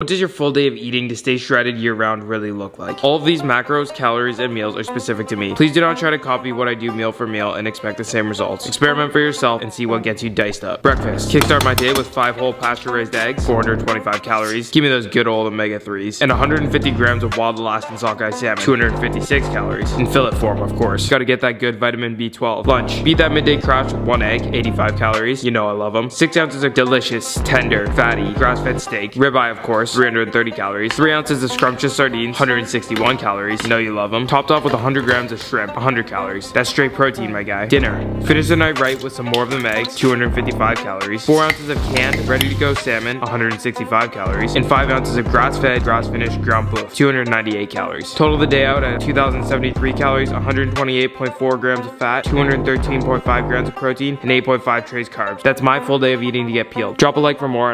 What does your full day of eating to stay shredded year round really look like? All of these macros, calories, and meals are specific to me. Please do not try to copy what I do meal for meal and expect the same results. Experiment for yourself and see what gets you diced up. Breakfast. Kickstart my day with 5 whole pasture-raised eggs, 425 calories. Give me those good old omega-3s. And 150 grams of wild Alaskan sockeye salmon, 256 calories. In fillet form, of course. Gotta get that good vitamin B12. Lunch. Beat that midday crash with 1 egg, 85 calories. You know I love them. 6 ounces of delicious, tender, fatty, grass-fed steak. Ribeye, of course. 330 calories. 3 ounces of scrumptious sardines, 161 calories. You know you love them. Topped off with 100 grams of shrimp, 100 calories. That's straight protein, my guy. Dinner. Finish the night right with some more of them eggs, 255 calories. 4 ounces of canned, ready-to-go salmon, 165 calories. And 5 ounces of grass-fed, grass-finished ground beef, 298 calories. Total the day out at 2,073 calories, 128.4 grams of fat, 213.5 grams of protein, and 8.5 trace carbs. That's my full day of eating to get peeled. Drop a like for more